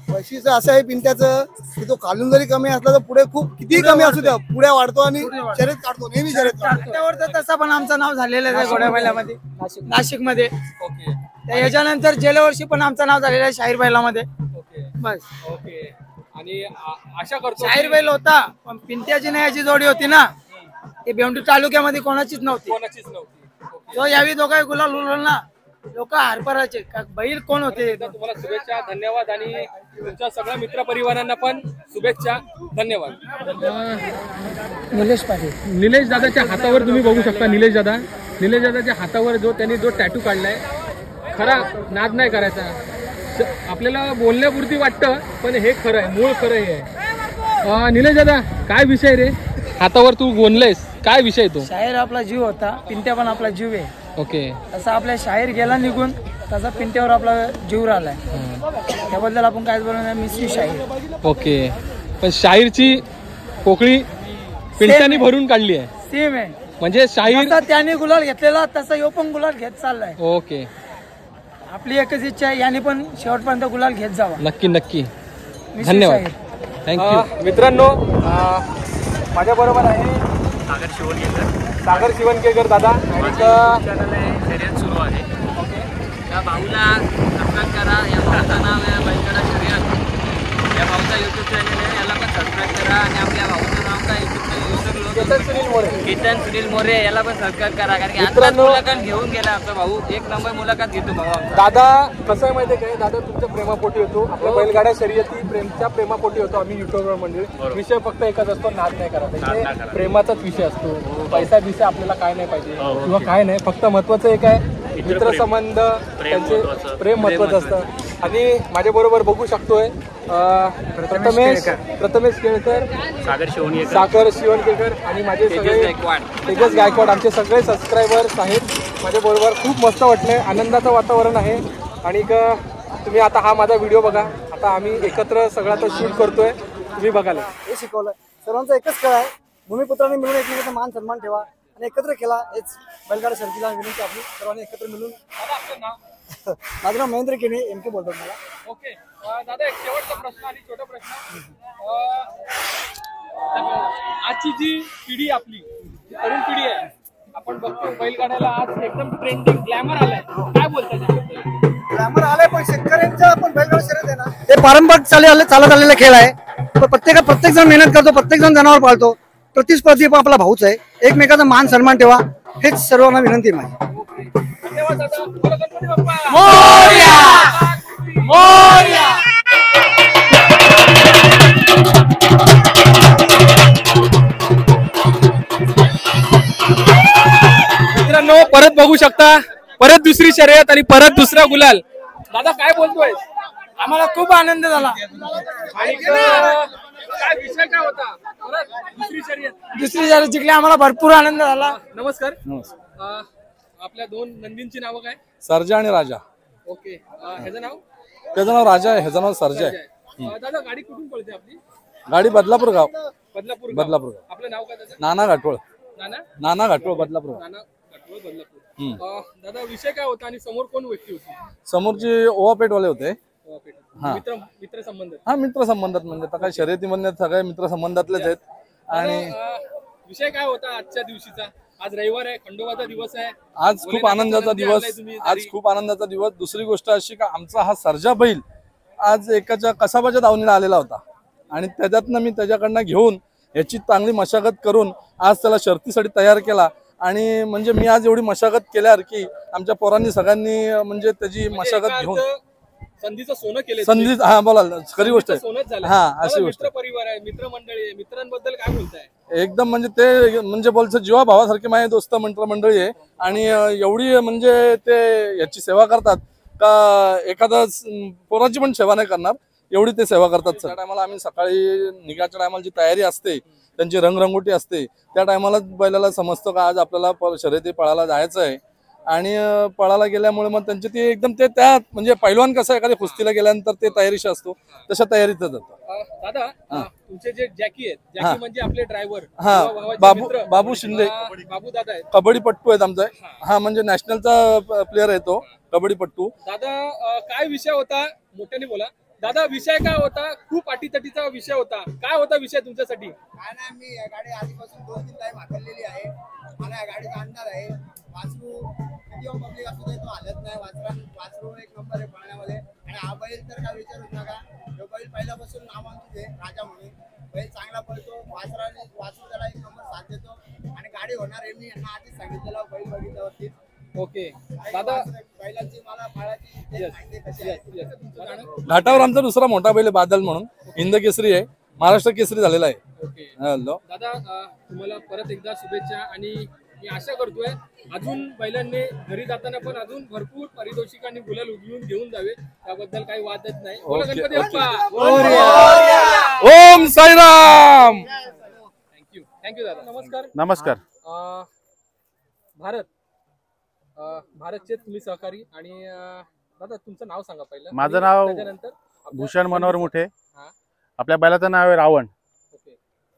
Speaker 14: वैशिष्ट्य असं आहे पिंट्याचं की तो खालून जरी कमी असला तर पुढे खूप किती कमी असू द्या पुढे वाढतो आणि शर्यत काढतो. नेहमी शर्यत काढतो.
Speaker 8: त्यावर तर तसं पण आमचं नाव झालेलं आहे घोड्या बैलामध्ये नाशिकमध्ये
Speaker 2: ओके.
Speaker 8: त्या याच्यानंतर गेल्या वर्षी पण आमचं नाव झालेलं आहे शाहीर बैलामध्ये.
Speaker 2: ओके.
Speaker 8: बस.
Speaker 2: ओके. आणि आ- आशा करतो
Speaker 8: शाहीर बैल होता पण पिंट्याची नाही याची जोडी होती ना. ती बेवंडी तालुक्यामध्ये कोणाचीच नव्हती.
Speaker 2: कोणाचीच नव्हती.
Speaker 8: तो यावी दोघा गुलाल उडवलं ना लोक हारपराचे का बैल कोण होते?
Speaker 2: एकदा तुम्हाला शुभेच्छा धन्यवाद. आणि तुमच्या सगळ्या मित्र परिवारांना पण शुभेच्छा धन्यवाद.
Speaker 8: निलेश पाटील.
Speaker 2: निलेश दादाच्या हातावर तुम्ही बघू शकता निलेश दादा. निलेश दादाच्या हातावर जो त्यांनी जो टॅटू काढलाय खरा नाद नाही करायचा. आपल्याला बोलण्यापुरती वाटतं पण हे खरं आहे मूळ खरं हे आहे. निलेश दादा काय विषय रे? हातावर तू गोंधलेस काय विषय तो?
Speaker 8: शाहीर आपला जीव होता पिंट्या पण आपला जीव आहे.
Speaker 2: ओके.
Speaker 8: तसा आपल्या शाहीर गेला निघून तसा पिंट्यावर आपला जीव राहिलाय. त्याबद्दल आपण काय बोलणार मिसरी शाहीर.
Speaker 2: ओके. पण शाहीरची पोकळी पिंट्यानी भरून काढली आहे.
Speaker 8: सेम आहे.
Speaker 2: म्हणजे शाहीर
Speaker 8: त्याने गुलाल घेतलेला तसा यो पण गुलाल घेत चाललाय.
Speaker 2: ओके.
Speaker 8: आपली एकच इच्छा आहे याने पण शेवटपर्यंत गुलाल घेत जावा.
Speaker 2: नक्की नक्की. धन्यवाद. थँक्यू मित्रांनो माझ्या बरोबर आहे
Speaker 15: सागर शिवणकेकर
Speaker 2: सागर शिवणकेकर दादा आणि क-
Speaker 15: चॅनल आहे शर्यत सुरू आहे. त्या भाऊला सबस्क्राईब करा या भाऊचं नाव आहे बैलगडा शर्यत या भाऊचा युट्यूब चॅनल आहे याला पण सबस्क्राईब करा आणि आपल्या भाऊचं कितन सुनील मोरे. याला पण सबस्क्राईब करा कारण की
Speaker 2: मित्रांनो-
Speaker 15: मुलाखत घेऊन गेला आमचा भाऊ. एक नंबर मुलाखत घेतो भाऊ
Speaker 2: दादा कसं आहे माहितीये काय दादा तुमच्या प्रेमापोटी होतो. आपल्या बैलगाड्या शर्यती प्रेमच्या प्रेमापोटी होतो. आम्ही युट्यूबवर म्हणजे विषय फक्त एकच असतो नाद नाही करायचा. प्रेमाचाच विषय असतो. पैसा बिसा आपल्याला काय नाही पाहिजे किंवा काय नाही. फक्त महत्वाचं एक आहे मित्रसंबंध त्यांचे. प्रेम महत्वाचं असतं. आणि माझ्या बरोबर बघू शकतोय अं, प्रथमेश प्रथमेश केळकर.
Speaker 15: सागर शिवणकेकर
Speaker 2: सागर शिवणकेकर आणि माझे
Speaker 15: तेजस
Speaker 2: सगळे
Speaker 15: गायकवाड.
Speaker 2: तेजस गायकवाड आमचे सगळे सबस्क्रायबर्स आहेत. माझ्या बरोबर खूप मस्त वाटलंय. आनंदाचं वातावरण आहे. आणि तुम्ही आता हा माझा व्हिडिओ बघा. आता आम्ही एकत्र सगळा तो शूट करतोय. तुम्ही बघाल.
Speaker 14: हे शिकवलं सर्वांचा एकच खेळ आहे. भूमिपुत्रांनी मिळून एकमेकांचा मान सन्मान ठेवा. आणि एकत्र केला. हेच बैलगाडा शर्यतीला विनंती आपली. सर्वांनी एकत्र मिळून.
Speaker 16: माझं नाव महेंद्र किने एम के बोलतो मला.
Speaker 2: ओके. अं, दादा एक शेवटचा प्रश्न आणि छोटा प्रश्न. अं, आजची जी पिढी आपली जी तरुण पिढी आहे आपण बघतो बैलगाड्याला आज एकदम ट्रेंडिंग ग्लॅमर आलाय. काय बोलता त्याबद्दल?
Speaker 16: ग्लॅमर आलाय पण शेतकऱ्यांच्या पण बैलगाडी शर्यत आहे ना. हे पारंपरिक चाले आले चालत आलेला खेळ आहे. पण प्रत्येक प्रत्येक जण मेहनत करतो प्रत्येक जण जनावर पाळतो. प्रतिस्पर्धी पण आपला भाऊच आहे. एकमेकाचा मान सन्मान ठेवा. हेच सर्वांना विनंती माझी.
Speaker 2: मित्रांनो परत बघू शकता. परत दुसरी शर्यत आणि परत दुसरा गुलाल. दादा काय बोलतोय
Speaker 16: आम्हाला खूप आनंद झाला.
Speaker 2: आणि अं, काय विषय काय होता? परत दुसरी शर्यत.
Speaker 16: जिंकली आम्हाला भरपूर आनंद झाला.
Speaker 2: नमस्कार. अं, आपल्या दोन नंदींची नावं काय?
Speaker 17: सर्जा आणि राजा.
Speaker 2: ओके. अं, ह्याचं नाव?
Speaker 17: त्याचं नाव राजा आहे ह्याचं नाव सर्जा आहे.
Speaker 2: अं, दादा गाडी कुठून पळते आपली?
Speaker 17: गाडी बदलापूर गाव.
Speaker 2: बदलापूर गाव.
Speaker 17: बदलापूर गाव.
Speaker 2: आपलं नाव काय
Speaker 17: नाना घाटोळ.
Speaker 2: नाना?
Speaker 17: नाना घाटोळ बदलापूर गाव.
Speaker 2: नाना काटोळ, बदलापूर. अं, दादा विषय काय होता आणि समोर कोण व्यक्ती होती?
Speaker 17: समोरचे ओवापेठवाले होते. हा.
Speaker 2: मित्र मित्र संबंध
Speaker 17: हा मित्र संबंधात म्हणजे आता काय शर्यतीमधले सगळे मित्र संबंधातलेच आहेत. आणि
Speaker 2: विषय काय होता आजच्या दिवशीचा? आज रविवार आहे खंडोबाचा दिवस आहे.
Speaker 17: आज खूप आनंदाचा दिवस. आज. खूप आनंदाचा दिवस. दुसरी गोष्ट अशी का आमचा हा सर्जा बैल आज एकाच्या कसाबाच्या दावणीला आलेला होता. आणि त्याच्यातनं मी त्याच्याकडनं घेऊन याची चांगली मशागत करून आज त्याला शर्तीसाठी तयार केला. आणि म्हणजे मी आज एवढी मशागत केल्यावर की आमच्या पोरांनी सगळ्यांनी म्हणजे त्याची
Speaker 2: म्हणजे
Speaker 17: मशागत घेऊन
Speaker 2: संधीचं सोनं केलं
Speaker 17: संधी हा बोला खरी गोष्ट आहे.
Speaker 2: सोनच झालं
Speaker 17: हा अशी गोष्ट
Speaker 2: मित्र परिवार आहे मित्र मंडळी आहे. मित्रांबद्दल काय बोलताय?
Speaker 17: एकदम म्हणजे ते म्हणजे बोलचं जीवा भावासारखे माझे दोस्त मंत्र मंडळी आहे. आणि अं, एवढी म्हणजे ते याची सेवा करतात का एखादा स- पोराची पण सेवा नाही करणार. एवढी ते सेवा करतात त्या टायमाला आम्ही सकाळी निघाच्या टायमाला जी तयारी असते त्यांची रंगरंगोटी असते त्या टायमाला बैलाला समजतं का आज आपल्याला प- शर्यती पळायला जायचं आहे आणि अं, पळायला गेल्यामुळे मग त्यांची ती एकदम ते त्या म्हणजे पैलवान कसं एखाद्या कुस्तीला गेल्यानंतर ते तयारीशी असतो तशा तयारीत जातात
Speaker 2: अं, दादा तुमचे जे जॅकी आहेत. जॅकी म्हणजे आपले ड्रायव्हर
Speaker 17: हा. बाबू बाबू शिंदे.
Speaker 2: बाबू दादा आहेत.
Speaker 17: कबड्डीपट्टू आहेत आमचा. हा. म्हणजे नॅशनलचा प्लेअर आहे तो कबड्डीपट्टू
Speaker 2: दादा काय विषय होता? मोठ्याने बोला. दादा विषय काय होता? खूप अटीतटीचा विषय होता. काय होता विषय तुमच्यासाठी?
Speaker 14: काय नाही मी या गाडी आधीपासून दोन तीन टाइम हाकललेली आहे. मला या गाडीचा आणणार आहे. वासरू किती पब्लिक असू दे तो हालत नाही. वासरा वासरू एक नंबर आहे पाण्यामध्ये आणि हा बैल तर काय विचारूच नका. तो बैल पहिल्यापासून नामांकित आहे राजा म्हणून. बैल चांगला पडतो वासराने वासरू त्याला एक नंबर साथ देतो. आणि गाडी होणार आहे. मी यांना आधीच सांगितलेला बैल बघितल्यावरती.
Speaker 2: ओके. दादा.
Speaker 17: घाटावर आमचा दुसरा मोठा बैल बादल म्हणून. हिंद केसरी आहे. महाराष्ट्र केसरी झालेला आहे. हॅलो
Speaker 2: दादा तुम्हाला परत एकदा शुभेच्छा आणि मी आशा करतोय अजून बैलांनी घरी जाताना पण अजून भरपूर पारितोषिकांनी गुलाल उधळून घेऊन जावे. त्याबद्दल काही वादच नाही. Ganpati. Bappa.
Speaker 17: Om Sairam!
Speaker 2: Thank you thank you दादा. नमस्कार
Speaker 4: नमस्कार.
Speaker 2: अं, भारत. भारतचे तुम्ही सहकारी आणि दादा तुमचं नाव सांगा पहिलं.
Speaker 4: माझं नाव
Speaker 2: त्याच्यानंतर आपल्या
Speaker 4: भूषण मनोहर मुठे.
Speaker 2: हा.
Speaker 4: आपल्या बैलाचं नाव आहे रावण.
Speaker 2: ओके.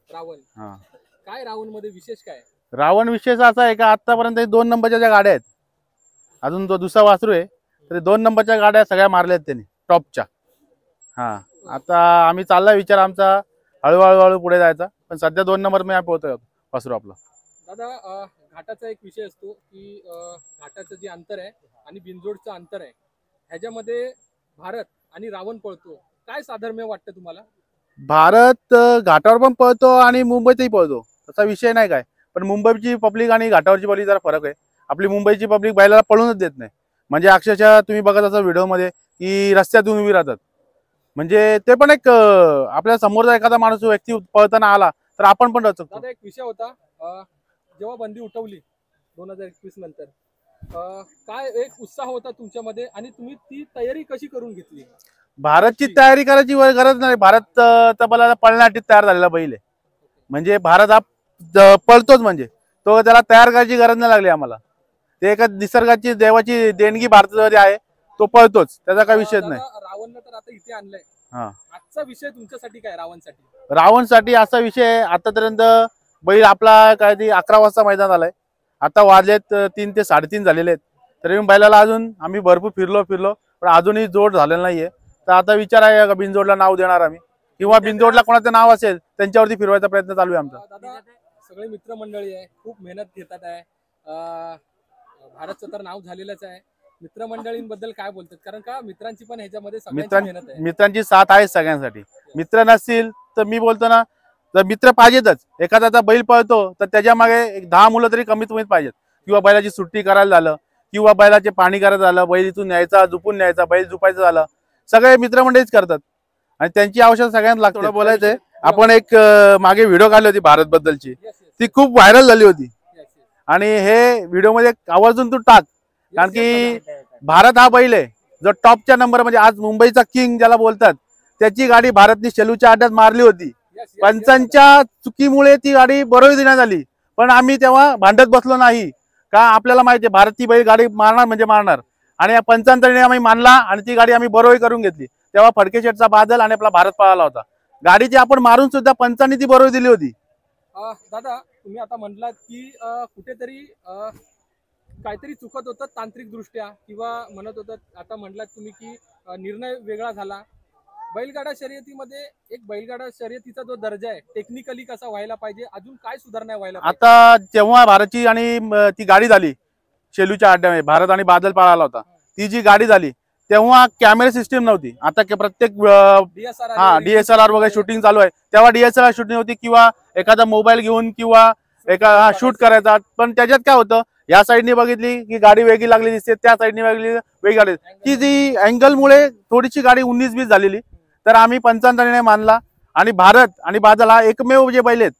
Speaker 2: रावण.
Speaker 4: हा.
Speaker 2: काय रावणमध्ये विशेष काय?
Speaker 4: रावण विशेष असा आहे का आतापर्यंत दोन नंबरच्या ज्या गाड्या आहेत अजून जो दुसरा वासरू आहे तरी दोन नंबरच्या गाड्या सगळ्या मारल्या आहेत त्यांनी टॉपच्या. हा. आता आम्ही चाललाय विचार आमचा हळूहळू हळू पुढे जायचा. पण सध्या दोन नंबर मी पोहतोय वासरू आपला.
Speaker 2: दादा अं, घाटाचा एक विषय असतो की घाटाचं जे अंतर आहे आणि बिनजोडचं अंतर आहे ह्याच्यामध्ये भारत आणि रावण पळतो. काय साधर्म्य वाटतं तुम्हाला?
Speaker 4: भारत घाटावर पण पळतो आणि मुंबईतही पळतो. तसा विषय नाही काय. पण मुंबईची पब्लिक आणि घाटावरची पब्लिक जरा फरक आहे. आपली मुंबईची पब्लिक बैलाला पळूनच देत नाही. म्हणजे अक्षरशः तुम्ही बघत असाल व्हिडिओमध्ये की रस्त्यातून उभी राहतात. म्हणजे ते पण एक आपल्या समोरचा एखादा माणूस व्यक्ती पळताना आला तर आपण पण रचतो
Speaker 2: एक विषय होता. जेव्हा बंदी उठवली दोन हजार एकवीस नंतर काय एक उत्साह होता तुमच्यामध्ये आणि तुम्ही ती तयारी कशी करून घेतली?
Speaker 4: भारतची तयारी करायची गरज नाही. भारत तबला पळण्यासाठी तयार झालेला बैल आहे. म्हणजे भारत हा पळतोच म्हणजे. तो त्याला तयार करायची गरज नाही लागली आम्हाला. ते एका निसर्गाची देवाची देणगी भारतामध्ये आहे तो पळतोच. त्याचा काही विषयच नाही.
Speaker 2: रावण तर आता इथे आणलंय.
Speaker 4: हा.
Speaker 2: आजचा विषय तुमच्यासाठी काय रावणसाठी?
Speaker 4: रावणसाठी असा विषय आतापर्यंत बैल आपला काय ते अकरा वाजता मैदान आलाय. आता वाजलेत तीन ते साडेतीन झालेले आहेत. तरी पण बैलाला अजून आम्ही भरपूर फिरलो फिरलो. पण अजूनही जोड झालेला नाहीये. तर आता विचार आहे का बिनजोडला नाव देणार आम्ही? किंवा बिनजोडला कोणाचं नाव असेल त्यांच्यावरती फिरवायचा प्रयत्न चालू आहे आमचा.
Speaker 2: सगळे मित्रमंडळी आहे. खूप मेहनत घेतात आहे. भारतचं तर नाव झालेलंच आहे. मित्रमंडळींबद्दल काय बोलतात? कारण का मित्रांची पण ह्याच्यामध्ये
Speaker 4: मित्रांची साथ आहे सगळ्यांसाठी. मित्र नसतील तर मी बोलतो ना तर मित्र पाहिजेतच एखाद्याचा बैल पळतो तर त्याच्यामागे एक दहा मुलं तरी कमीत कमीत पाहिजेत. किंवा बैलाची सुट्टी करायला झालं किंवा बैलाचे पाणी करायचं झालं बैल इथून न्यायचा झुपून न्यायचा बैल झुपायचं झालं सगळे मित्रमंडळीच करतात. आणि त्यांची आवश्यकता सगळ्यांना लागते. बोलायचंय आपण एक मागे व्हिडिओ काढली होती भारत बद्दलची. ती खूप व्हायरल झाली होती. आणि हे व्हिडिओमध्ये आवर्जून तू टाक. कारण की भारत हा बैल आहे. जो टॉपच्या नंबर म्हणजे आज मुंबईचा किंग ज्याला बोलतात त्याची गाडी भारतनी शेलूच्या अड्ड्यात मारली होती. पंचांच्या चुकीमुळे ती गाडी बरोबर देण्यात आली. पण आम्ही तेव्हा भांडत बसलो नाही. का आपल्याला माहिती आहे भारत बैल गाडी मारणार म्हणजे मारणार. आणि या पंचांतरीने आम्ही मानला आणि ती गाडी आम्ही बरोबर करून घेतली. तेव्हा फडके शेटचा बादल आणि आपला भारत पळाला होता. गाडीची आपण मारून सुद्धा पंचांनी ती बरोबर दिली होती.
Speaker 2: दादा तुम्ही आता म्हटलात की कुठेतरी काहीतरी चुकत होतं तांत्रिक दृष्ट्या किंवा म्हणत होतं आता म्हटलात तुम्ही की निर्णय वेगळा झाला. बैलगाडा शर्यतीमध्ये एक बैलगाडा शर्यतीचा जो दर्जा आहे टेक्निकली कसा व्हायला पाहिजे? अजून काय सुधारणा व्हायला पाहिजे?
Speaker 4: आता जेव्हा भारतची आणि म, ती गाडी झाली शेलूच्या अड्ड्यामध्ये भारत आणि बादल पळाला होता ती जी गाडी झाली तेव्हा कॅमेरा सिस्टीम नव्हती. आता के- प्रत्येक अं,
Speaker 2: DSLR
Speaker 4: हा डीएसएलआर वगैरे शूटिंग चालू आहे. तेव्हा डीएसएलआर शूटिंग होती किंवा एखादा मोबाईल घेऊन किंवा एका शूट करायचा. पण त्याच्यात काय होतं या साईडनी बघितली की गाडी वेगळी लागली दिसते त्या साईडनी वेगळी वेगळी गाडी ती जी अँगलमुळे थोडीशी गाडी उन्नीस बीस झालेली तर आम्ही पंचांतरीने मानला आणि भारत आणि बादल हा एकमेव जे बैल आहेत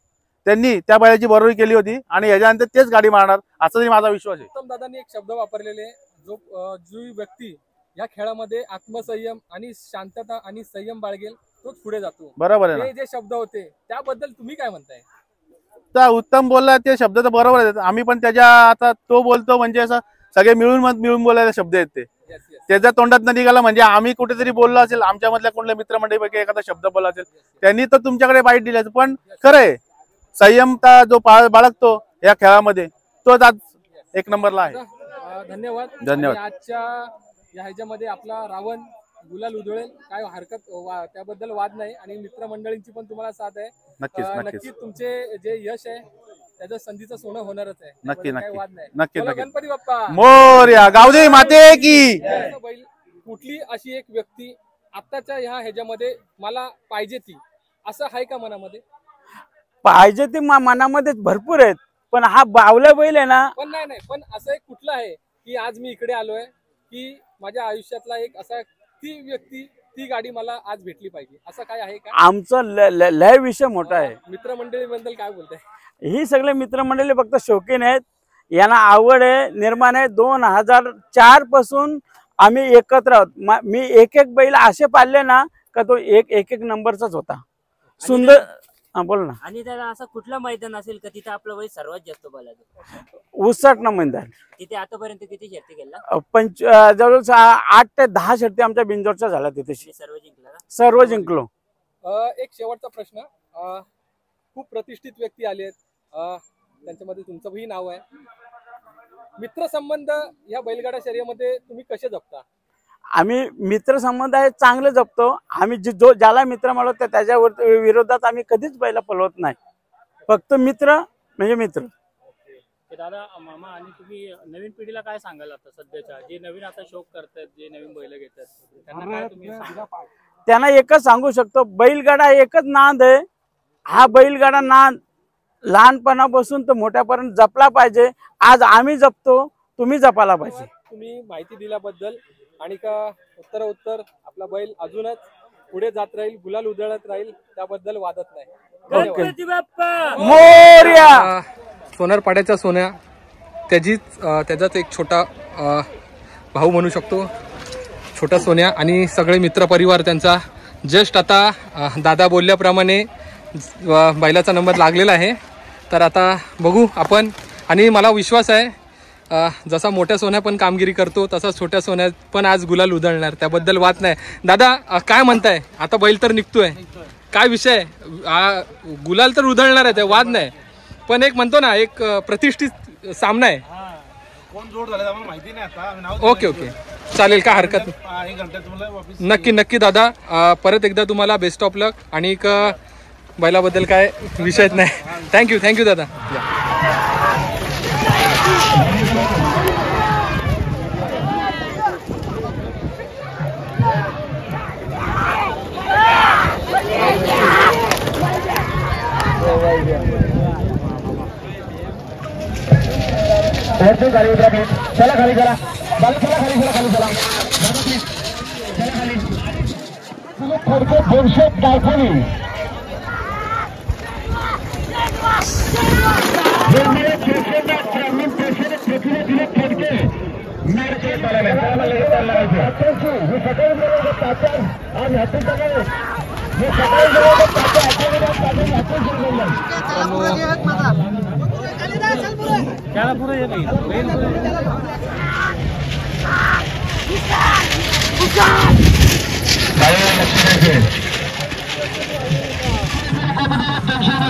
Speaker 4: त्यांनी त्या बैलाची बरोबरी केली होती आणि याच्यानंतर तेच गाडी मारणार असा तरी माझा विश्वास आहे.
Speaker 2: उत्तम दादांनी एक शब्द वापरलेले जो जो व्यक्ती या खेळामध्ये आत्मसंयम आणि शांतता आणि संयम बाळगेल तोच पुढे जातो.
Speaker 4: बरोबर आहे
Speaker 2: जे शब्द होते त्याबद्दल तुम्ही काय म्हणताय?
Speaker 4: तर उत्तम बोलला ते शब्द तर बरोबर आहेत. आम्ही पण त्याच्या आता तो बोलतो म्हणजे असं सगळे मिळून मिळून बोलायला शब्द आहेत ते. त्याच्या तोंडात निघाला म्हणजे आम्ही कुठेतरी बोललो असेल आमच्या मधल्या कोणत्या मित्रमंडळीपैकी एखादा शब्द बोलला असेल त्यांनी तर तुमच्याकडे बाईट दिली पण खरं आहे संयमता जो बाळ- बाळगतो या खेळामध्ये तोच आज एक नंबरला आहे.
Speaker 2: धन्यवाद.
Speaker 4: धन्यवाद.
Speaker 2: आजच्या या ह्याच्यामध्ये आपला रावण गुलाल उधळेल काय हरकत वा- त्याबद्दल वाद नाही. आणि मित्रमंडळींची पण तुम्हाला साथ आहे.
Speaker 4: नक्कीच
Speaker 2: तुमचे जे यश आहे त्याचं संधीचं सोनं होणारच आहे.
Speaker 4: नक्की
Speaker 2: काही
Speaker 4: नक्की.
Speaker 2: वाद नाही.
Speaker 4: नक्की
Speaker 2: बोला
Speaker 4: नक्की.
Speaker 2: गणपती बाप्पा.
Speaker 4: मोर्या गावदे माते की.
Speaker 2: असं बैल कुठली अशी एक व्यक्ती आत्ताच्या ह्या ह्याच्यामध्ये मला पाहिजे ती? असं आहे का मनामध्ये?
Speaker 3: पाहिजे ते मा- मनामध्ये भरपूर आहेत. पण हा बावला बैल आहे ना.
Speaker 2: पण नाही नाही. पण असं एक कुठलं आहे की आज मी इकडे आलोय की माझ्या आयुष्यातला एक असा ती व्यक्ती ती गाडी मला आज भेटली पाहिजे. असं काय आहे का?
Speaker 3: आमचं ल- ल- लय विषय मोठा आहे.
Speaker 2: मित्रमंडळीबद्दल काय बोलताय?
Speaker 3: ही सगळे मित्रमंडळी फक्त शौकीन आहेत. यांना आवड आहे निर्माण आहे. दोन हजार चारपासून आम्ही एकत्र आहोत. मा- मी एक एक बैल असे पाळले ना का तो एक एक एक नंबरचाच होता. सुंदर हा बोल ना.
Speaker 18: आणि त्याला असं कुठलं मैदान असेल का तिथे आपलं वय सर्वात जास्त बोलायचं
Speaker 3: उसाट ना मैदान.
Speaker 18: तिथे आतापर्यंत किती शर्ती केला
Speaker 3: अ, पंच अ, जवळजवळ आ- आठ ते दहा शर्ती आमच्या बिंजोरच्या झाल्या तिथे.
Speaker 18: सर्व जिंकला का?
Speaker 3: सर्व जिंकलो.
Speaker 2: अं, एक शेवटचा प्रश्न. अं, खूप प्रतिष्ठित व्यक्ती आले आहेत. अं, त्यांच्यामध्ये तुमचंही नाव आहे. मित्रसंबंध या बैलगाडा शर्यमध्ये तुम्ही कसे जपता?
Speaker 3: आम्ही मित्रसंबंध आहे चांगले जपतो. आम्ही जे- जो ज्याला मित्र म्हणतो त्या त्याच्यावर विरोधात आम्ही कधीच बैला पलवत नाही. फक्त मित्र म्हणजे मित्र.
Speaker 19: दादा मामा आणि तुम्ही नवीन पिढीला काय सांगाल आता सध्याच्या? जे नवीन आता शौक करतायत जे नवीन बैल घेतात त्यांना काय तुम्ही सांगाल?
Speaker 3: त्यांना एकच सांगू शकतो बैलगाडा एकच नाद आहे. हा बैलगाडा नाद लहानपणापासून तर मोठ्यापर्यंत जपला पाहिजे. आज आम्ही जपतो तुम्ही जपायला पाहिजे.
Speaker 2: तुम्ही माहिती दिल्याबद्दल आणि का उत्तर उत्तर आपला बैल अजूनच पुढे जात राहील गुलाल उधळत राहील त्याबद्दल वादत नाही.
Speaker 3: मोरया!
Speaker 2: सोनारपाड्याचा सोन्या. त्याचीच अं, त्याचाच एक छोटा अं, भाऊ म्हणू शकतो. छोटा सोन्या आणि सगळे मित्रपरिवार त्यांचा. जस्ट आता अं, दादा बोलल्याप्रमाणे अं, बैलाचा नंबर लागलेला आहे. तर आता बघू आपण. आणि मला विश्वास आहे जसा मोठ्या सोन्या पण कामगिरी करतो तसा छोट्या सोन्या पण आज गुलाल उधळणार. त्याबद्दल वाद नाही. दादा काय म्हणताय? आता बैल तर निघतोय. काय विषय? गुलाल तर उधळणार आहे ते वाद नाही. पण एक म्हणतो ना एक प्रतिष्ठित सामना आहे.
Speaker 4: कोण जोड झाले माहिती नाही आता.
Speaker 2: Okay okay. चालेल काय हरकत नक्की नक्की दादा. परत एकदा तुम्हाला बेस्ट ऑफ लक आणि बैलाबद्दल काय विषयच नाही. थँक्यू थँक्यू दादा.
Speaker 6: वरती खाली उतरा please. चला खाली चला चला चला खाली चला खाली चला दादा please. चला खाली तुला थोडक्यात दोनशे दाखवली वेगवेगळ्या पेशंटला ग्रामीण पेशंट पृथ्वीला दिले फडके मेडके चालवले त्याला लगेच चालला लागायचं हे सकाळी बोलवलं तात्या आज हाती सकाळी हे सकाळी बोलवलं तात्या हाती हाती सुरू
Speaker 19: त्याला पुढे ये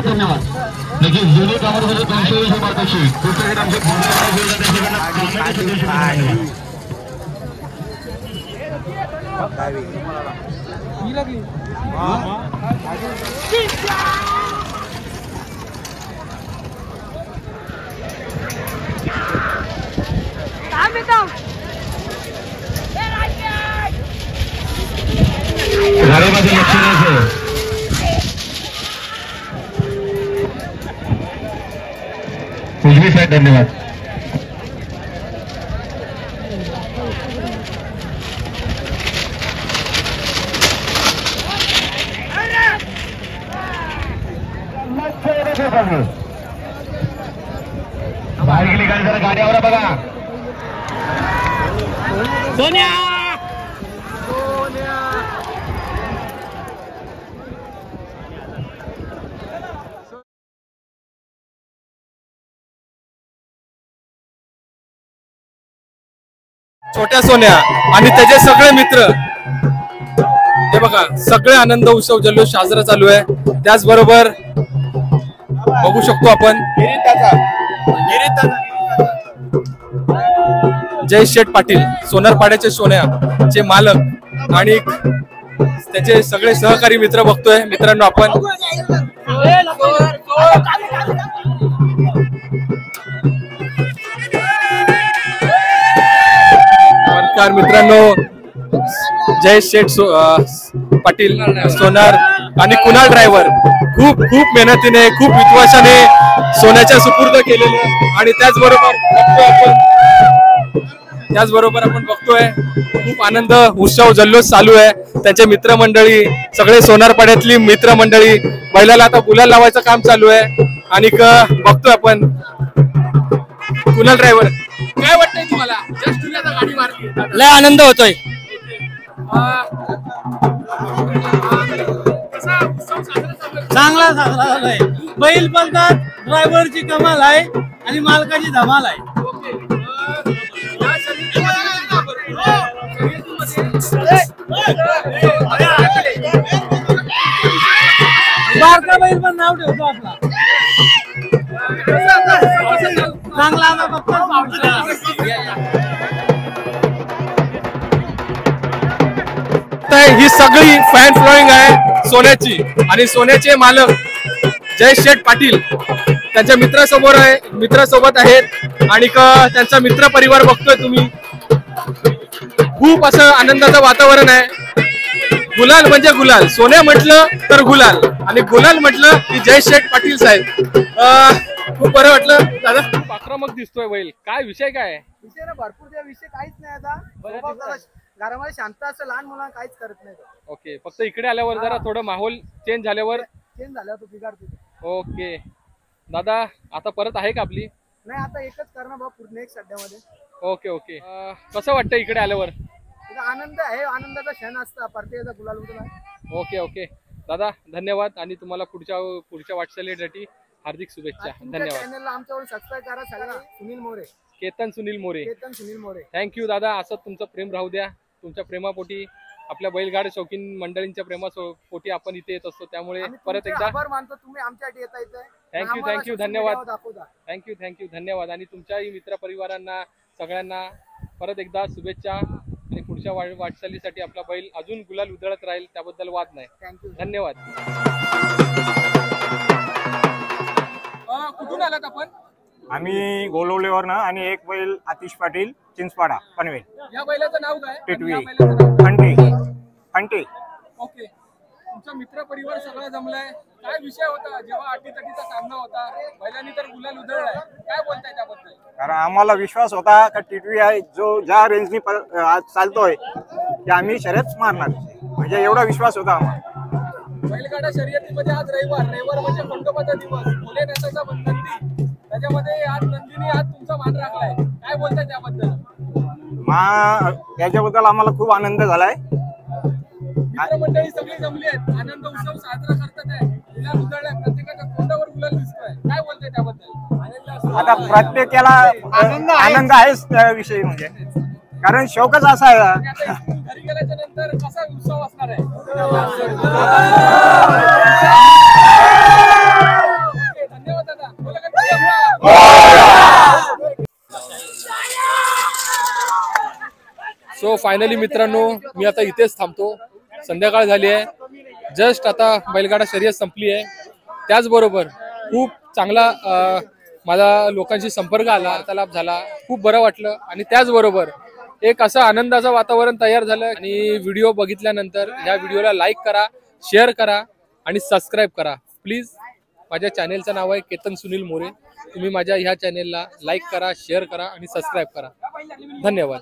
Speaker 6: धन्यवाद लेकिन जुनी कामामध्ये दोनशे वीस मार्काशी पुस्तकात आमचे घरामध्ये लक्ष द्यायचं उजवी साहेब धन्यवाद बाहेर गेली गाडी जरा गाड्यावर बघा
Speaker 19: सोन्या
Speaker 2: छोट्या सोन्या आणि त्याचे सगळे मित्र. हे बघा सगळे आनंद उत्सव जल्लोष साजरा चालू आहे. त्याचबरोबर बघू शकतो आपण जय शेठ पाटील सोनारपाड्याचे सोन्या चे मालक आणि त्याचे सगळे सहकारी मित्र बघतोय. मित्रांनो आपण नमस्कार मित्रांनो. जय शेठ सो, पाटील सोनार आणि कुणाल ड्रायव्हर खूप खूप मेहनतीने खूप विश्वासाने सोन्याच्या सुपूर्द केलेलं आणि त्याचबरोबर बघतोय आपण त्याचबरोबर आपण बघतोय खूप आनंद उत्सव जल्लोष चालू आहे. त्यांचे मित्रमंडळी सगळे सोनारपाड्यातली मित्रमंडळी बैलाला आता गुलाल लावायचं काम चालू आहे. आणि बघतोय आपण. कुणाल ड्रायव्हर काय वाटतंय तुम्हाला? जस्ट तुम्ही आता गाडी मारली.
Speaker 19: लय आनंद होतोय. चांगला साजरा झालाय बैल पळतात ड्रायव्हरची कमाल आहे आणि मालकाची धमाल आहे. बारका बैल पण नाव ठेवतो आपला. चांगला
Speaker 2: तर ही सगळी फॅन फ्लॉईंग आहे सोन्याची. आणि सोन्याचे मालक जय शेठ पाटील. त्यांच्या मित्रासमोर आहे मित्रासोबत आहेत. आणि क- त्यांचा मित्र परिवार बघतोय तुम्ही. खूप असं आनंदाचं वातावरण आहे. गुलाल म्हणजे गुलाल. सोन्या म्हटलं तर गुलाल. आणि गुलाल म्हटलं की जय शेठ पाटील साहेब. अं, खूप बरं वाटलं. दादा? खूप आक्रमक दिसतोय बैल. काय विषय काय? आहे
Speaker 16: विषय ना भरपूर त्या विषय काहीच नाही आता. स्वभाव जरा घरामध्ये शांत असं लहान मुलांना काहीच करत नाही. तो.
Speaker 2: ओके फक्त इकडे आल्यावर जरा थोडं माहोल चेंज झाल्यावर.
Speaker 16: चेंज झाला तो बिगाडतो
Speaker 2: ओके. दादा आता परत आहे का आपली?
Speaker 16: नाही आता एकच करणं बा पूर्ण एक सध्यामध्ये.
Speaker 2: Okay okay. अं, कसं वाटतं इकडे आल्यावर?
Speaker 16: तिथं आनंद आहे आनंदाचा क्षण असता. परतीचा गुलाल
Speaker 2: ओके ओके. दादा धन्यवाद. आणि तुम्हाला पुढच्या पुढच्या वाटचालीसाठी हार्दिक शुभेच्छा. धन्यवाद.
Speaker 16: चॅनलला आमच्यावर सबस्क्राईब करा सगळ्यांना सुनील मोरे.
Speaker 2: केतन सुनील मोरे.
Speaker 16: केतन सुनील मोरे.
Speaker 2: थँक्यू दादा. असंच तुमचं प्रेम राहू द्या. तुमच्या प्रेमापोटी आपल्या बैलगाड शौकीन मंडळींच्या प्रेमा पोटी आपण इथे येत असतो. त्यामुळे परत एकदा
Speaker 16: आभार मानतो. तुम्ही आमच्यासाठी येता
Speaker 2: थँक्यू थँक्यू धन्यवाद. थँक्यू थँक्यू धन्यवाद. आणि तुमच्याही मित्र परिवारांना सगळ्यांना परत एकदा शुभेच्छा. आणि पुढच्या वाट वाटचालीसाठी आपला बैल अजून गुलाल उधळत राहील त्याबद्दल वाद नाही. धन्यवाद. अं, कुठून आलात आपण?
Speaker 20: आम्ही गोलवलेवरनं आणि एक बैल आतिश पाटील चिंचपाडा पनवेल.
Speaker 2: या बैलाचं नाव काय?
Speaker 20: टिटवी.
Speaker 2: या बैलाचं नाव
Speaker 20: फंटे फंटे
Speaker 2: ओके. तुमचा मित्र परिवार सगळा जमलाय. काय विषय होता? जेव्हा अटीतटीचा सामना होता बैलांनी तर गुलाल उधळलाय. काय बोलताय त्याबद्दल?
Speaker 20: कारण आम्हाला विश्वास होता का टिटवी आहे जो ज्या रेंजनी प- आज चालतोय की आम्ही शर्यत मारणार. म्हणजे एवढा विश्वास होता आम्हाला.
Speaker 2: बैलगाडा शर्यतीमध्ये आज रविवार. रविवार म्हणजे खंडोबाचा दिवस. फुले नेताचा नंदी त्याच्यामध्ये आज नंदीने आज तुमचा मान राखलाय. काय बोलताय त्याबद्दल?
Speaker 20: मा याच्याबद्दल आम्हाला खूप आनंद झालाय.
Speaker 2: मित्रमंडळी सगळी जमली आहेत. आनंद उत्सव साजरा करतात आहे. गुलाल उधळलाय प्रत्येकाच्या तोंडावर गुलाल दिसतोय. काय बोलताय त्याबद्दल?
Speaker 20: आता प्रत्येकाला आनंद आहेच त्याविषयी म्हणजे. कारण शौकच असा आहे.
Speaker 2: सो फायनली मित्रांनो मी आता इथेच थांबतो. संध्याकाळ झाली आहे. जस्ट आता बैलगाडा शर्यत संपली आहे. त्याचबरोबर खूप चांगला माझा लोकांशी संपर्क आला वार्तालाप झाला. खूप बरं वाटलं. आणि त्याचबरोबर एक असं आनंदाचं वातावरण तयार झालं आणि व्हिडिओ बघितल्यानंतर या व्हिडिओला लाईक करा शेअर करा आणि सबस्क्राईब करा. प्लीज माझ्या चॅनेलचं नाव आहे केतन सुनील मोरे. तुम्ही माझ्या ह्या चॅनेलला लाईक करा शेअर करा आणि सबस्क्राईब करा. धन्यवाद.